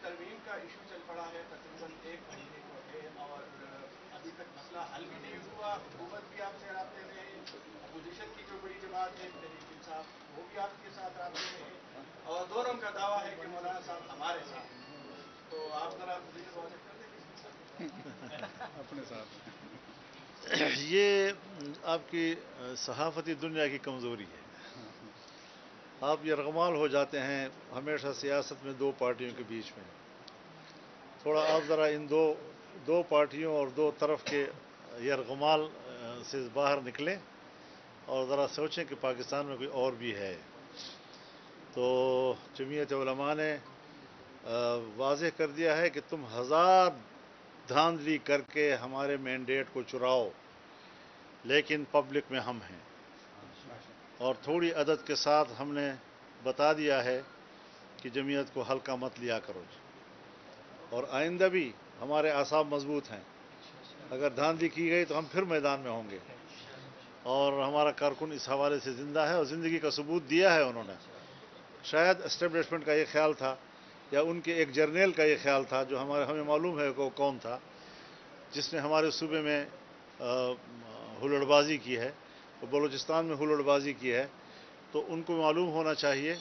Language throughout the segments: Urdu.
ترمیم کا ایشو چل پڑا ہے، تقریباً ایک مہینے کو ہے اور ابھی تک مسئلہ حل بھی نہیں ہوا۔ حکومت بھی آپ سے رابطے میں ہے اپوزیشن کی جو بڑی جماعت ہے تحریک انصاف وہ بھی آپ کے ساتھ رابطے میں ہے۔ اور دونوں کا دعویٰ ہے کہ مولانا صاحب ہمارے ساتھ۔ تو آپ ذرا پوزیشن واضح کر دیں اپنے ساتھ۔ یہ آپ کی صحافتی دنیا کی کمزوری ہے۔ آپ یرغمال ہو جاتے ہیں، ہمیشہ سیاست میں دو پارٹیوں کے بیچ میں۔ تھوڑا آپ ذرا ان دو دو پارٹیوں اور دو طرف کے یرغمال سے باہر نکلیں اور ذرا سوچیں کہ پاکستان میں کوئی اور بھی ہے۔ تو جمعیت علماء نے واضح کر دیا ہے کہ تم ہزار دھاندلی کر کے ہمارے مینڈیٹ کو چراؤ، لیکن پبلک میں ہم ہیں۔ اور تھوڑی عدد کے ساتھ ہم نے بتا دیا ہے کہ جمعیت کو ہلکا مت لیا کرو جی۔ اور آئندہ بھی ہمارے اعصاب مضبوط ہیں۔ اگر دھاندلی کی گئی تو ہم پھر میدان میں ہوں گے۔ اور ہمارا کارکن اس حوالے سے زندہ ہے اور زندگی کا ثبوت دیا ہے انہوں نے۔ شاید اسٹیبلشمنٹ کا یہ خیال تھا یا ان کے ایک جرنیل کا یہ خیال تھا جو ہمارے ہمیں معلوم ہے کہ وہ کون تھا، جس نے ہمارے صوبے میں ہلڑ بازی کی ہے۔ بلوچستان میں ہلڑ بازی کی ہے، تو ان کو معلوم ہونا چاہیے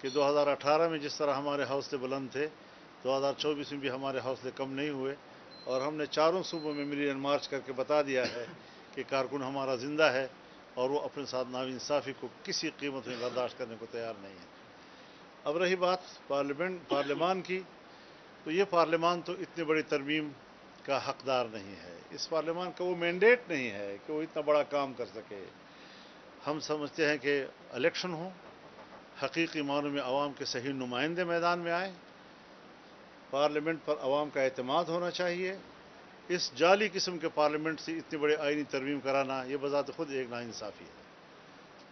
کہ دو ہزار اٹھارہ میں جس طرح ہمارے حوصلے بلند تھے، دو ہزار چوبیس میں بھی ہمارے حوصلے کم نہیں ہوئے، اور ہم نے چاروں صوبوں میں ملین مارچ کر کے بتا دیا ہے کہ کارکن ہمارا زندہ ہے اور وہ اپنے ساتھ ناو انصافی کو کسی قیمت میں برداشت کرنے کو تیار نہیں ہے۔ اب رہی بات پارلیمنٹ، پارلیمان کی، تو یہ پارلیمان تو اتنی بڑی ترمیم کا حقدار نہیں ہے۔ اس پارلیمان کا وہ مینڈیٹ نہیں ہے کہ وہ اتنا بڑا کام کر سکے۔ ہم سمجھتے ہیں کہ الیکشن ہو حقیقی معنوں میں عوام کے صحیح نمائندے میدان میں آئے پارلیمنٹ پر عوام کا اعتماد ہونا چاہیے۔ اس جعلی قسم کے پارلیمنٹ سے اتنی بڑی آئینی ترمیم کرانا یہ بذات خود ایک ناانصافی ہے۔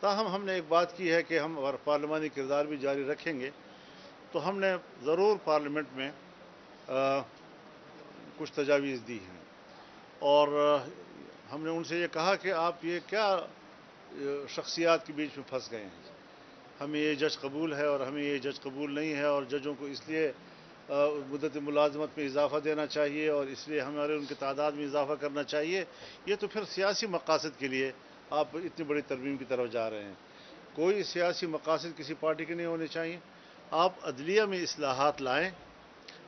تاہم ہم نے ایک بات کی ہے کہ ہم اگر پارلیمانی کردار بھی جاری رکھیں گے تو ہم نے ضرور پارلیمنٹ میں کچھ تجاویز دی ہیں۔ اور ہم نے ان سے یہ کہا کہ آپ یہ کیا شخصیات کے بیچ میں پھنس گئے ہیں۔ ہمیں یہ جج قبول ہے اور ہمیں یہ جج قبول نہیں ہے اور ججوں کو اس لیے مدت ملازمت میں اضافہ دینا چاہیے اور اس لیے ہمارے ان کی تعداد میں اضافہ کرنا چاہیے۔ یہ تو پھر سیاسی مقاصد کے لیے آپ اتنی بڑی ترمیم کی طرف جا رہے ہیں۔ کوئی سیاسی مقاصد کسی پارٹی کے نہیں ہونے چاہیے۔ آپ عدلیہ میں اصلاحات لائیں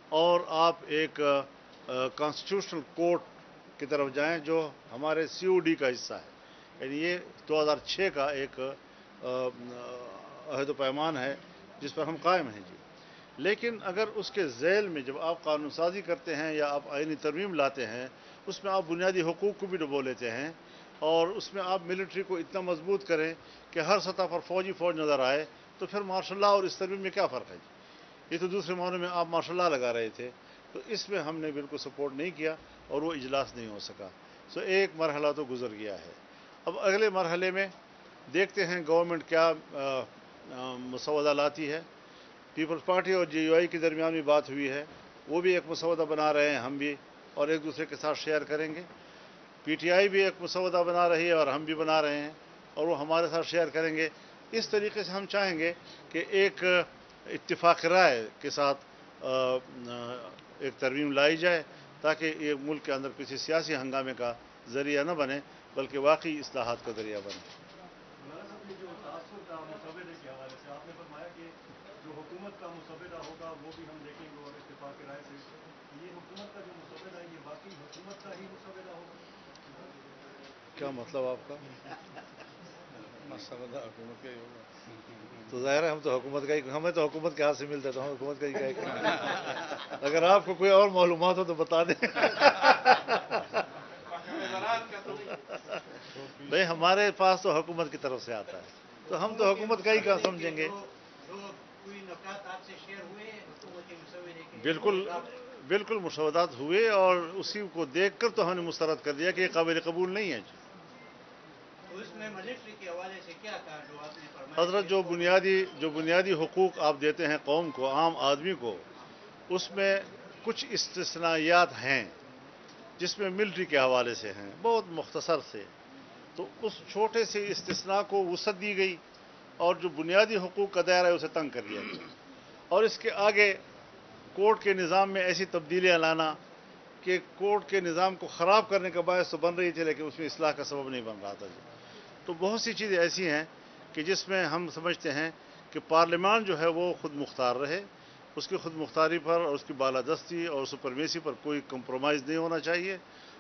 اور آپ ایک کانسٹیٹیوشنل کورٹ کی طرف جائیں جو ہمارے سی او ڈی کا حصہ ہے۔ یعنی یہ دو ہزار چھ کا ایک عہد و پیمان ہے جس پر ہم قائم ہیں۔ جی لیکن اگر اس کے ذیل میں جب آپ قانون سازی کرتے ہیں یا آپ آئینی ترمیم لاتے ہیں، اس میں آپ بنیادی حقوق کو بھی ڈبو لیتے ہیں اور اس میں آپ ملٹری کو اتنا مضبوط کریں کہ ہر سطح پر فوجی فوج نظر آئے، تو پھر مارشاء اللہ اور اس ترمیم میں کیا فرق ہے؟ جی یہ تو دوسرے معنوں میں آپ ماشاء اللہ لگا رہے تھے۔ تو اس میں ہم نے بالکل سپورٹ نہیں کیا اور وہ اجلاس نہیں ہو سکا۔ سو ایک مرحلہ تو گزر گیا ہے۔ اب اگلے مرحلے میں دیکھتے ہیں گورنمنٹ کیا مسودہ لاتی ہے۔ پیپلز پارٹی اور جے یو آئی کے درمیان بھی بات ہوئی ہے۔ وہ بھی ایک مسودہ بنا رہے ہیں ہم بھی اور ایک دوسرے کے ساتھ شیئر کریں گے۔ پی ٹی آئی بھی ایک مسودہ بنا رہی ہے اور ہم بھی بنا رہے ہیں اور وہ ہمارے ساتھ شیئر کریں گے۔ اس طریقے سے ہم چاہیں گے کہ ایک اتفاق رائے کے ساتھ ایک ترمیم لائی جائے تاکہ یہ ملک کے اندر کسی سیاسی ہنگامے کا ذریعہ نہ بنے، بلکہ واقعی اصلاحات کا ذریعہ بنے۔ کیا مطلب آپ کا مسودہ حکومت کا ہی ہوگا تو ظاہر ہے ہم تو حکومت کا ہی ہمیں تو حکومت کے ہاتھ سے ملتا ہے تو ہم حکومت کا ہی کریں۔ اگر آپ کو کوئی اور معلومات ہو تو بتا دیں۔ بھائی ہمارے پاس تو حکومت کی طرف سے آتا ہے۔ تو ہم تو حکومت کا ہی کہاں سمجھیں گے؟ بالکل بالکل مسودات ہوئے اور اسی کو دیکھ کر تو ہم نے مسترد کر دیا کہ یہ قابل قبول نہیں ہے۔ جی حضرت، جو بنیادی جو بنیادی حقوق آپ دیتے ہیں قوم کو، عام آدمی کو، اس میں کچھ استثنائیات ہیں جس میں ملٹری کے حوالے سے ہیں، بہت مختصر سے۔ تو اس چھوٹے سے استثناء کو وسعت دی گئی اور جو بنیادی حقوق کا دائرہ ہے، اسے تنگ کر دیا گیا۔ اور اس کے آگے کورٹ کے نظام میں ایسی تبدیلیاں لانا کہ کورٹ کے نظام کو خراب کرنے کا باعث تو بن رہی تھی، لیکن اس میں اصلاح کا سبب نہیں بن رہا تھا۔ جی تو بہت سی چیزیں ایسی ہیں کہ جس میں ہم سمجھتے ہیں کہ پارلیمان جو ہے وہ خود مختار رہے، اس کی خود مختاری پر اور اس کی بالادستی اور سپرمیسی پر کوئی کمپرومائز نہیں ہونا چاہیے۔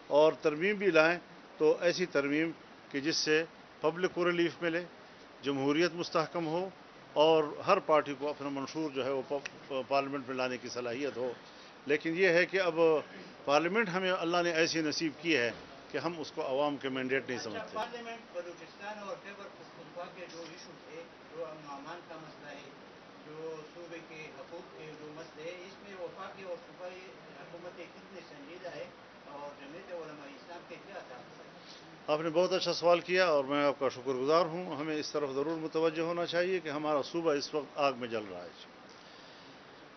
اور ترمیم بھی لائیں تو ایسی ترمیم کہ جس سے پبلک کو ریلیف ملے، جمہوریت مستحکم ہو اور ہر پارٹی کو اپنا منشور جو ہے وہ پارلیمنٹ میں لانے کی صلاحیت ہو۔ لیکن یہ ہے کہ اب پارلیمنٹ ہمیں اللہ نے ایسی نصیب کی ہے کہ ہم اس کو عوام کے مینڈیٹ نہیں اچھا، سمجھتے۔ پارلیمنٹ بلوچستان اور خیبر کے جو ایشو تھے جو امامان کا مسئلہ ہے جو صوبے کے حقوق کے جو ہیں اس میں وفاقی اور صوبائی حکومتیں سنجیدہ ہے اور جمعیت علماء اسلام کے کیا تھا آپ نے بہت اچھا سوال کیا اور میں آپ کا شکر گزار ہوں۔ ہمیں اس طرف ضرور متوجہ ہونا چاہیے کہ ہمارا صوبہ اس وقت آگ میں جل رہا ہے۔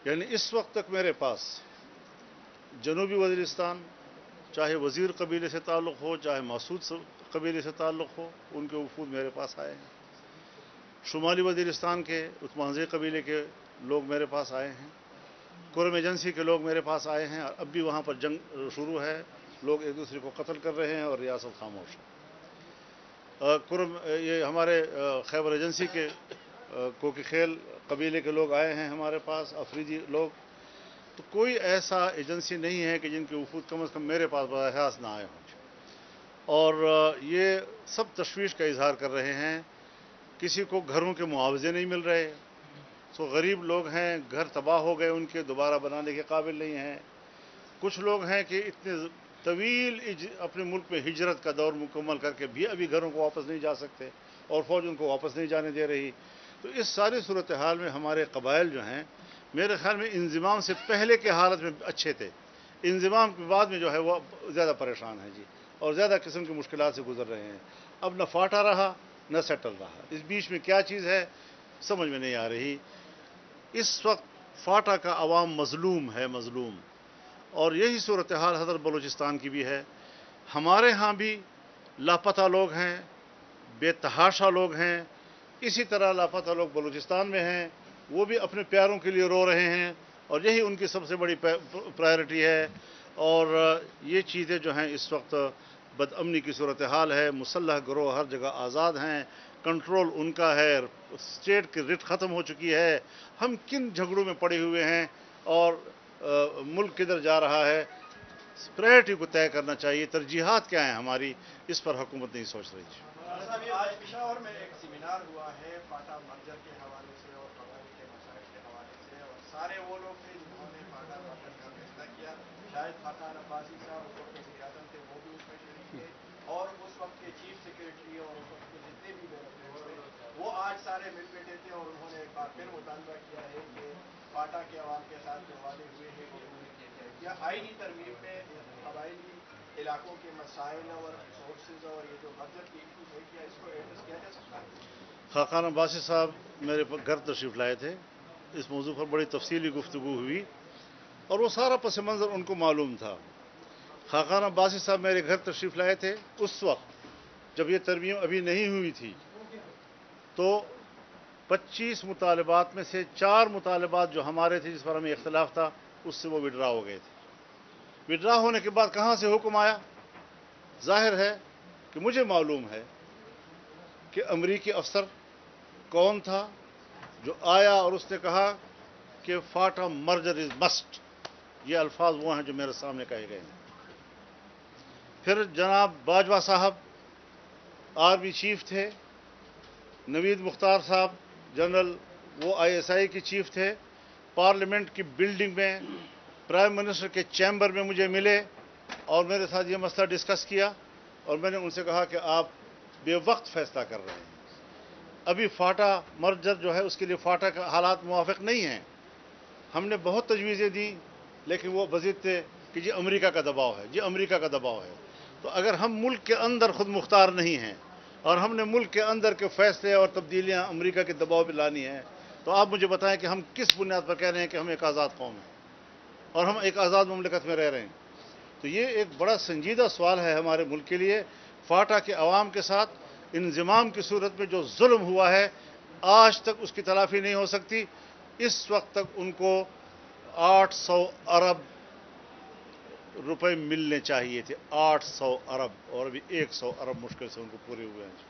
یعنی اس وقت تک میرے پاس جنوبی وزیرستان چاہے وزیر قبیلے سے تعلق ہو، چاہے محسود قبیلے سے تعلق ہو، ان کے وفود میرے پاس آئے ہیں۔ شمالی وزیرستان کے، عثمانزی قبیلے کے لوگ میرے پاس آئے ہیں۔ کرم ایجنسی کے لوگ میرے پاس آئے ہیں۔ اب بھی وہاں پر جنگ شروع ہے۔ لوگ ایک دوسرے کو قتل کر رہے ہیں اور ریاست خاموش ہے۔ کرم یہ ہمارے خیبر ایجنسی کے کوکی کھیل قبیلے کے لوگ آئے ہیں ہمارے پاس۔ افریدی لوگ تو کوئی ایسا ایجنسی نہیں ہے کہ جن کے وفود کم از کم میرے پاس براہ راست نہ آئے ہوں۔ اور یہ سب تشویش کا اظہار کر رہے ہیں۔ کسی کو گھروں کے معاوضے نہیں مل رہے۔ سو غریب لوگ ہیں، گھر تباہ ہو گئے ان کے، دوبارہ بنانے کے قابل نہیں ہیں۔ کچھ لوگ ہیں کہ اتنے طویل اپنے ملک میں ہجرت کا دور مکمل کر کے بھی ابھی گھروں کو واپس نہیں جا سکتے اور فوج ان کو واپس نہیں جانے دے رہی۔ تو اس ساری صورتحال میں ہمارے قبائل جو ہیں میرے خیال میں انضمام سے پہلے کے حالت میں اچھے تھے۔ انضمام کے بعد میں جو ہے وہ زیادہ پریشان ہیں جی اور زیادہ قسم کی مشکلات سے گزر رہے ہیں۔ اب نہ فاٹا رہا، نہ سیٹل رہا۔ اس بیچ میں کیا چیز ہے؟ سمجھ میں نہیں آ رہی۔ اس وقت فاٹا کا عوام مظلوم ہے، مظلوم۔ اور یہی صورتحال حضرت بلوچستان کی بھی ہے۔ ہمارے ہاں بھی لاپتہ لوگ ہیں، بے تحاشا لوگ ہیں۔ اسی طرح لاپتہ لوگ بلوچستان میں ہیں۔ وہ بھی اپنے پیاروں کے لیے رو رہے ہیں اور یہی ان کی سب سے بڑی پرائرٹی ہے اور یہ چیزیں جو ہیں اس وقت بد امنی کی صورتحال ہے۔ مسلح گروہ ہر جگہ آزاد ہیں کنٹرول ان کا ہے اسٹیٹ کی رٹ ختم ہو چکی ہے۔ ہم کن جھگڑوں میں پڑے ہوئے ہیں اور ملک کدھر جا رہا ہے؟ پرائرٹی کو طے کرنا چاہیے۔ ترجیحات کیا ہیں ہماری؟ اس پر حکومت نہیں سوچ رہی۔ جی۔ آج پشاور میں ایک سیمینار ہوا ہے پاٹا مرجر کے حوالے سے اور سارے وہ لوگ تھے جنہوں نے فاٹا بادر کا فیصلہ کیا۔ شاید فاقہ عباسی صاحب اس وقت کے وزیر اعظم تھے، وہ بھی اس میں شریک تھے۔ اور اس وقت کے چیف سیکرٹری اور اس وقت کے جتنے بھی بیٹھے تھے، وہ آج سارے مل بیٹھے تھے اور انہوں نے ایک بار پھر مطالبہ کیا ہے کہ فاٹا کے عوام کے ساتھ جو وعدے ہوئے ہیں، وہ پورے کیے جائیں یا آئینی ترمیم میں قبائلی علاقوں کے مسائل اور ریسورسز اور یہ جو بجٹ کی ایشوز ہے، کیا اس کو ایڈریس کیا جا سکتا ہے؟ خاقان عباسی صاحب میرے گھر تشریف لائے تھے۔ اس موضوع پر بڑی تفصیلی گفتگو ہوئی اور وہ سارا پس منظر ان کو معلوم تھا۔ خاقان عباسی صاحب میرے گھر تشریف لائے تھے۔ اس وقت جب یہ ترمیم ابھی نہیں ہوئی تھی تو پچیس مطالبات میں سے چار مطالبات جو ہمارے تھے جس پر ہمیں اختلاف تھا، اس سے وہ وڈرا ہو گئے تھے۔ وڈرا ہونے کے بعد کہاں سے حکم آیا؟ ظاہر ہے کہ مجھے معلوم ہے کہ امریکی افسر کون تھا جو آیا اور اس نے کہا کہ فاٹا مرجر از مسٹ، یہ الفاظ وہ ہیں جو میرے سامنے کہے گئے ہیں۔ پھر جناب باجوہ صاحب، آرمی چیف تھے، نوید مختار صاحب، جنرل، وہ آئی ایس آئی کے چیف تھے، پارلیمنٹ کی بلڈنگ میں، پرائم منسٹر کے چیمبر میں مجھے ملے اور میرے ساتھ یہ مسئلہ ڈسکس کیا اور میں نے ان سے کہا کہ آپ بے وقت فیصلہ کر رہے ہیں۔ ابھی فاٹا مرجر جو ہے اس کے لیے فاٹا کا حالات موافق نہیں ہیں، ہم نے بہت تجویزیں دیں، لیکن وہ بزد تھے کہ جی امریکہ کا دباؤ ہے جی امریکہ کا دباؤ ہے۔ تو اگر ہم ملک کے اندر خود مختار نہیں ہیں اور ہم نے ملک کے اندر کے فیصلے اور تبدیلیاں امریکہ کے دباؤ پہ لانی ہیں، تو آپ مجھے بتائیں کہ ہم کس بنیاد پر کہہ رہے ہیں کہ ہم ایک آزاد قوم ہیں اور ہم ایک آزاد مملکت میں رہ رہے ہیں۔ تو یہ ایک بڑا سنجیدہ سوال ہے ہمارے ملک کے لیے، فاٹا کے عوام کے ساتھ انضمام کی صورت میں جو ظلم ہوا ہے، آج تک اس کی تلافی نہیں ہو سکتی۔ اس وقت تک ان کو آٹھ سو ارب روپے ملنے چاہیے تھے۔ آٹھ سو ارب اور ابھی ایک سو ارب مشکل سے ان کو پورے ہوئے ہیں۔